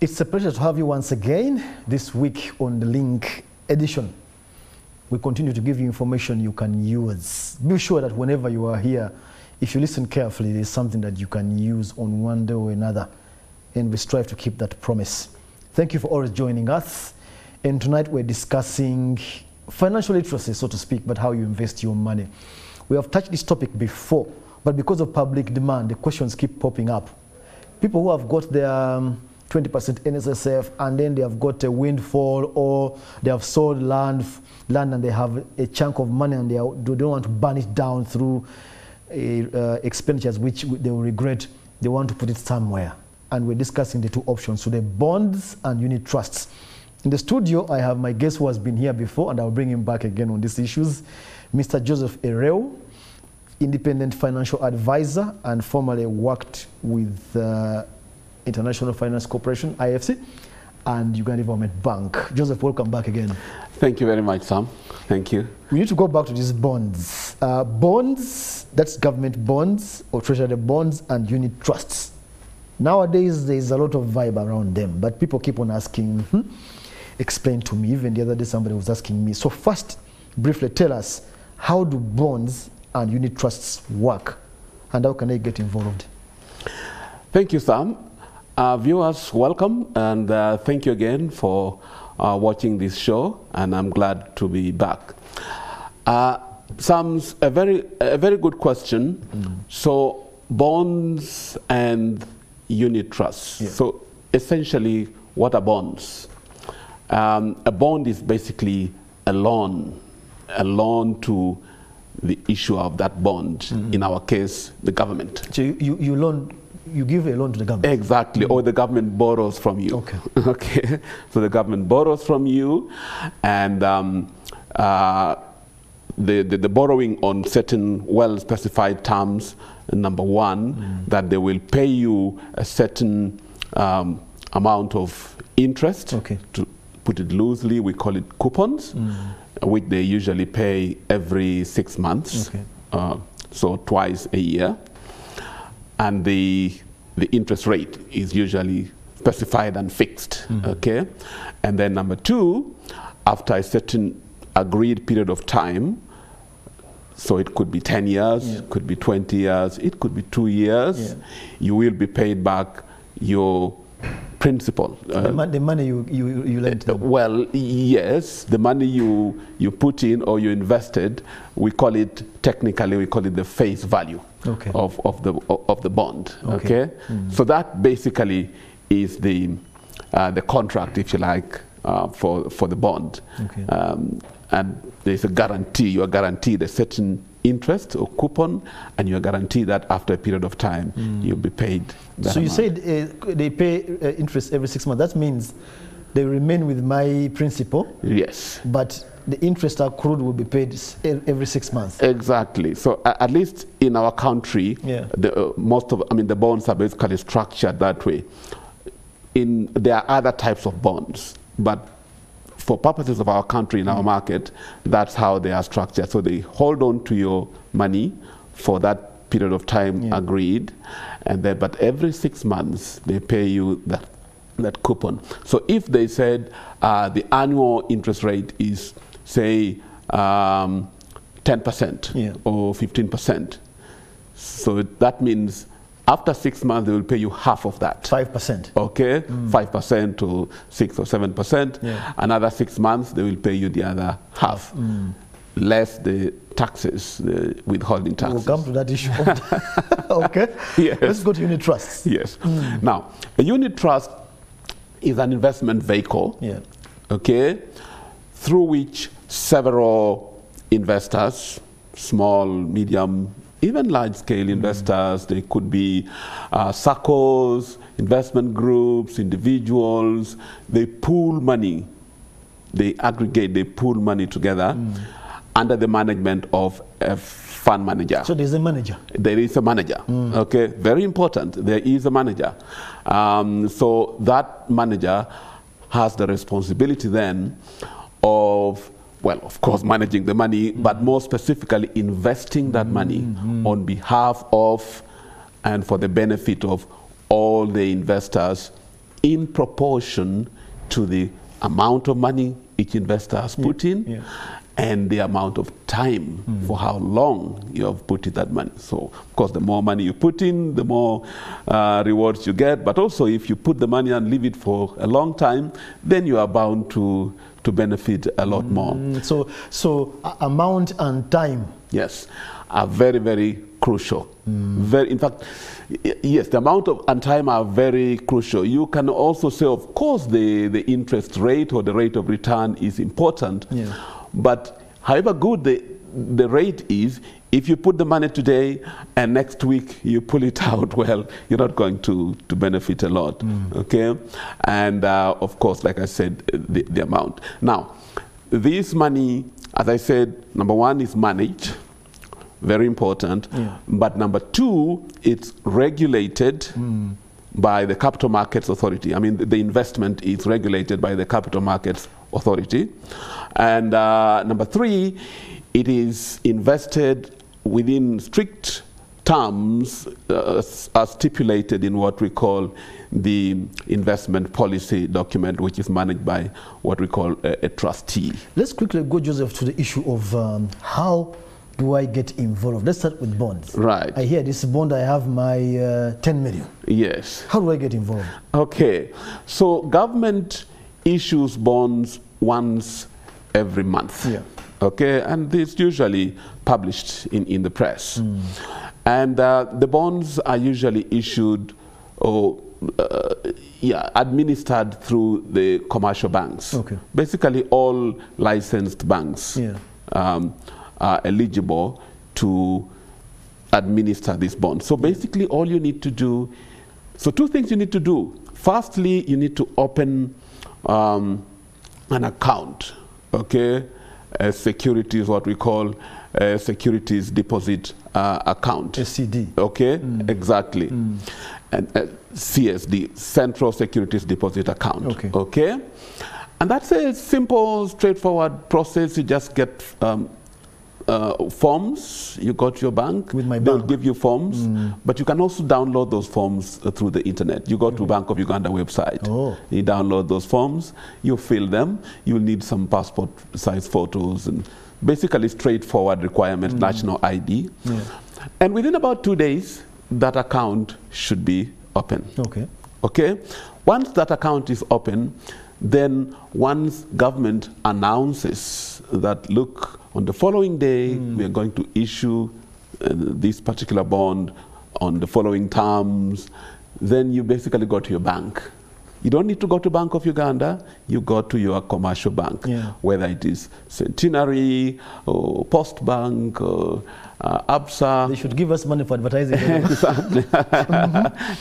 It's a pleasure to have you once again this week on the Link edition. We continue to give you information you can use. Be sure that whenever you are here, if you listen carefully, there's something that you can use on one day or another. And we strive to keep that promise. Thank you for always joining us. And tonight we're discussing financial literacy, so to speak, but how you invest your money. We have touched this topic before, but because of public demand, the questions keep popping up. People who have got their um, 20% NSSF and then they have got a windfall or they have sold land, land and they have a chunk of money and they, are, they don't want to burn it down through uh, expenditures which they will regret. They want to put it somewhere. And we're discussing the two options, so the bonds and unit trusts. In the studio, I have my guest who has been here before, and I'll bring him back again on these issues, Mr. Joseph Ereu, independent financial advisor, and formerly worked with uh, International Finance Corporation, IFC, and Uganda Development Bank. Joseph, welcome back again. Thank you very much, Sam. Thank you. We need to go back to these bonds. Uh, bonds, that's government bonds or treasury bonds and unit trusts. Nowadays, there's a lot of vibe around them, but people keep on asking, hmm, explain to me. Even the other day, somebody was asking me. So, first, briefly, tell us how do bonds and unit trusts work, and how can I get involved? Thank you, Sam. Uh, viewers, welcome, and uh, thank you again for uh, watching this show, and I'm glad to be back. Uh, Sam's a very, a very good question. Mm. So, bonds and unit trusts. Yeah. So, essentially, what are bonds? Um, a bond is basically a loan, a loan to the issuer of that bond, mm -hmm. in our case, the government. So you, you loan, you give a loan to the government? Exactly, or the government borrows from you. Okay. okay, so the government borrows from you, and um, uh, the, the, the, borrowing on certain well-specified terms, number one, mm. that they will pay you a certain um, amount of interest okay. to, put it loosely, we call it coupons, mm. which they usually pay every six months, okay. uh, so twice a year. And the, the interest rate is usually specified and fixed, mm. okay? And then number two, after a certain agreed period of time, so it could be 10 years, yeah. could be 20 years, it could be two years, yeah. you will be paid back your principal. Uh, the, the, money you, you, you lent them? Well, yes, the money you, you put in or you invested, we call it, technically, we call it the face value okay. of, of, the, of the bond. Okay. okay? Mm. So that basically is the, uh, the contract, if you like, uh, for, for the bond. Okay. Um, and there's a guarantee, you are guaranteed a certain interest or coupon, and you're guaranteed that after a period of time mm. you'll be paid. so you amount. said uh, they pay uh, interest every six months. That means they remain with my principal. Yes. But the interest accrued will be paid every six months. Exactly. So uh, at least in our country, yeah. the, uh, most of I mean the bonds are basically structured that way. In there are other types of bonds, but for purposes of our country in mm. our market, that's how they are structured. So they hold on to your money for that period of time yeah. agreed, and then but every six months they pay you that that coupon. So if they said uh, the annual interest rate is say um, 10% yeah. or 15%, so that means after six months, they will pay you half of that. 5%. Okay? Mm. 5% to 6 or 7%. Yeah. Another six months, they will pay you the other half. Mm. Less the taxes, the withholding taxes. We'll come to that issue. okay? Yes. Let's go to unit trusts. Yes. Mm. Now, a unit trust is an investment vehicle. Yeah. Okay? Through which several investors, small, medium, even large-scale mm. investors. They could be uh, circles, investment groups, individuals. They pool money. They aggregate, they pool money together mm. under the management of a fund manager. So there's a manager? There is a manager. Mm. Okay, very important. There is a manager. Um, so that manager has the responsibility then of well, of course, managing the money, but more specifically, investing that money mm. on behalf of and for the benefit of all the investors in proportion to the amount of money each investor has put in yeah. And the amount of time for how long you have put in that money. So, of course, the more money you put in, the more uh, rewards you get. But also, if you put the money and leave it for a long time, then you are bound to, to benefit a lot more. Mm, So, so a- amount and time. Yes, are very, very crucial. Very, in fact, y- yes, the amount of and time are very crucial. You can also say, of course, the, the interest rate or the rate of return is important. Yeah. But however good the, the rate is, if you put the money today and next week you pull it out, well, you're not going to, to benefit a lot. Mm. Okay? And uh, of course, like I said, uh, the, the amount. Now, this money, as I said, number one is managed, very important. Yeah. But number two, it's regulated mm. by the Capital Markets Authority. I mean, the, the investment is regulated by the Capital Markets Authority. And uh, number three, it is invested within strict terms uh, as as stipulated in what we call the investment policy document, which is managed by what we call a, a trustee. Let's quickly go, Joseph, to the issue of um, how do I get involved? Let's start with bonds. Right. I hear this bond, I have my uh, 10 million. Yes. How do I get involved? Okay, so government issues bonds once every month. Yeah. Okay, and it's usually published in, in the press. And uh, the bonds are usually issued or uh, yeah, administered through the commercial banks. Okay. Basically, all licensed banks Yeah. um, are eligible to administer this bond. So basically, all you need to do, so two things you need to do. Firstly, you need to open um, an account, okay? A securities, what we call a securities deposit uh, account. SCD. Okay, exactly. And uh, CSD, Central Securities Deposit Account. Okay. Okay. And that's a simple, straightforward process. You just get um, uh, forms. You go to your bank. With my They'll bank. give you forms, but you can also download those forms uh, through the internet. You go to Bank of Uganda website. Oh. You download those forms. You fill them. You'll need some passport size photos and basically straightforward requirement, national ID. Yeah. And within about two days, that account should be open. Okay. Okay? Once that account is open, then once government announces that, look, on the following day, we are going to issue uh, this particular bond on the following terms, then you basically go to your bank. You don't need to go to Bank of Uganda, you go to your commercial bank, Yeah. whether it is Centenary or Post Bank or uh, ABSA. They should give us money for advertising. exactly.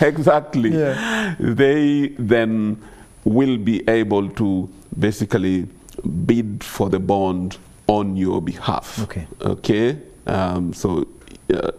exactly. Yeah. They then will be able to basically bid for the bond on your behalf. Okay. Okay. Um, so. Uh,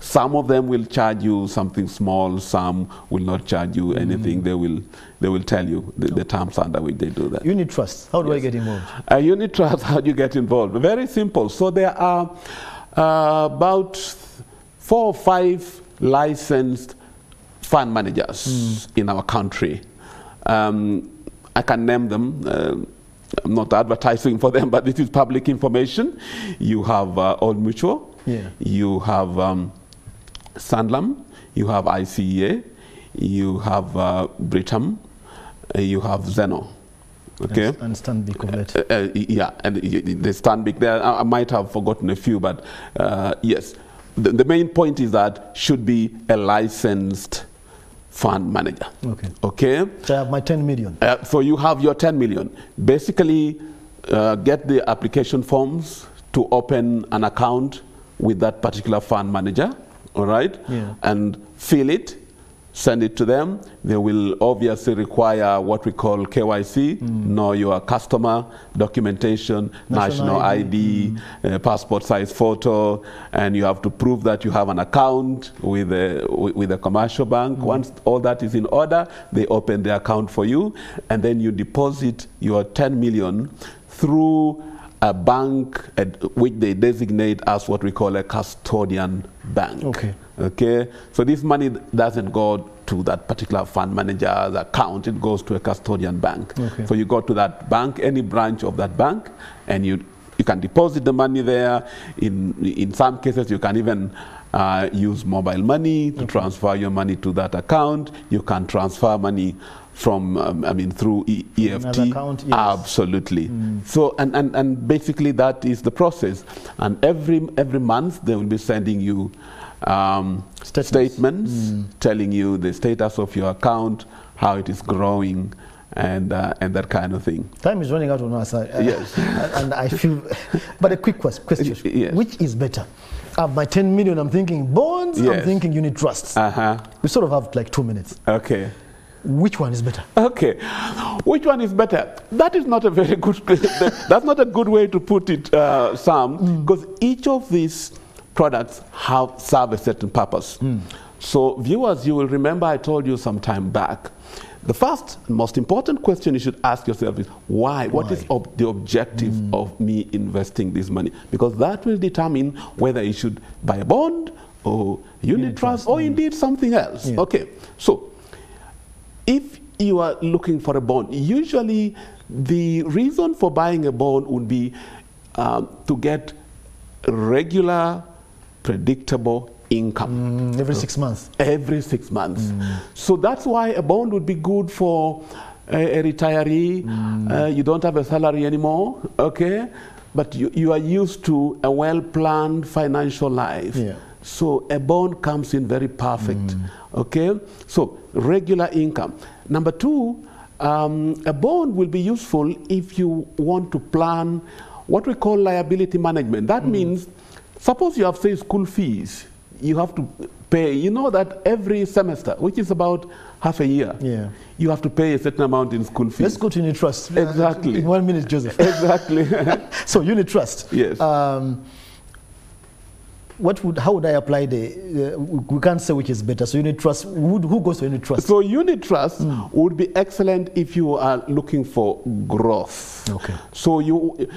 some of them will charge you something small. Some will not charge you anything. They will. They will tell you the, the terms under which they do that. Unit trust. How do I get involved? A unit trust, how do you get involved? Very simple. So there are uh, about four or five licensed fund managers in our country. Um, I can name them. I'm not advertising for them, but this is public information. You have uh, Old Mutual. Yeah. You have um, Sanlam. You have ICEA. You have uh, Britam. uh, you have Xeno. Okay. And, and stand of that. Uh, uh, yeah, and y- y- they stand big there. I, I might have forgotten a few, but uh, yes. The, the main point is that should be a licensed fund manager. Okay. Okay. So I have my 10 million. Uh, so you have your 10 million. Basically, uh, get the application forms to open an account with that particular fund manager, all right? Yeah. And fill it, send it to them. They will obviously require what we call KYC, hmm. know your customer, documentation, National national, ID, hmm. uh, passport size photo, and you have to prove that you have an account with a, with a commercial bank. Hmm. Once all that is in order, they open the account for you, and then you deposit your 10 million through a bank at, which they designate as what we call a custodian bank. Okay. Okay, so this money doesn't go to that particular fund manager's account. It goes to a custodian bank. Okay. So you go to that bank, any branch of that bank, and you you can deposit the money there. In in some cases, you can even uh, use mobile money to transfer your money to that account. You can transfer money from, um, I mean, through e- EFT. account, yes. Absolutely. So, and, and, and basically that is the process. And every, every month they will be sending you um, Statements. statements telling you the status of your account, how it is growing, and, uh, and that kind of thing. Time is running out on us. I, I- Yes. and I feel, but a quick question. Yes. Which is better? Uh, my 10 million, I'm thinking bonds, I'm Yes. thinking unit trusts. Uh-huh. we sort of have like two minutes. Okay. Which one is better? Okay, which one is better? That is not a very good. that- that's not a good way to put it, uh, Sam, because each of these products have serve a certain purpose. Hmm. So, viewers, you will remember I told you some time back. The first, most important question you should ask yourself is why? What is ob- the objective hmm. of me investing this money? Because that will determine whether you should buy a bond or unit, Unit trust, trust, or hmm. indeed something else. Yeah. Okay, so if you are looking for a bond, usually the reason for buying a bond would be um, to get regular, predictable income Mm, every six months. every six months. So that's why a bond would be good for a, a retiree. Uh, you don't have a salary anymore, okay? But you, you are used to a well planned financial life. Yeah. So a bond comes in very perfect, okay? So regular income. Number two, um, a bond will be useful if you want to plan what we call liability management. That means, suppose you have, say, school fees, you have to pay. You know that every semester, which is about half a year, Yeah. you have to pay a certain amount in school fees. Let's go to unit trust. Exactly. In one minute, Joseph. exactly. so unit trust. Yes. Um, what would, how would I apply the, uh, we can't say which is better. So unit trust, who, who goes to unit trust? so unit trust would be excellent if you are looking for growth. Okay. So you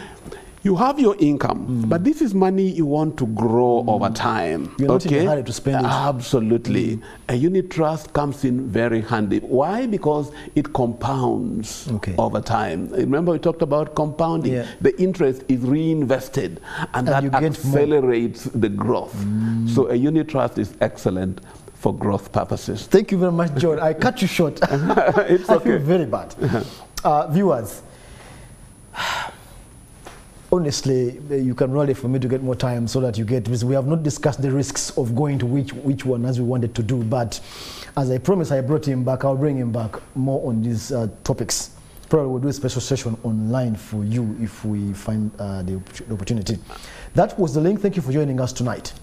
you have your income, mm. but this is money you want to grow mm. over time. You're not in a hurry to spend it. Absolutely. Mm. A unit trust comes in very handy. Why? Because it compounds Okay. over time. Remember we talked about compounding. Yeah. The interest is reinvested and, And that accelerates the growth. So a unit trust is excellent for growth purposes. Thank you very much, John. I cut you short. it's I feel very bad. Uh, viewers, honestly, uh, you can rally for me to get more time so that you get. We have not discussed the risks of going to which, which one as we wanted to do, but as I promised, I brought him back. I'll bring him back more on these uh, topics. Probably we'll do a special session online for you if we find uh, the opportunity. That was the link. Thank you for joining us tonight.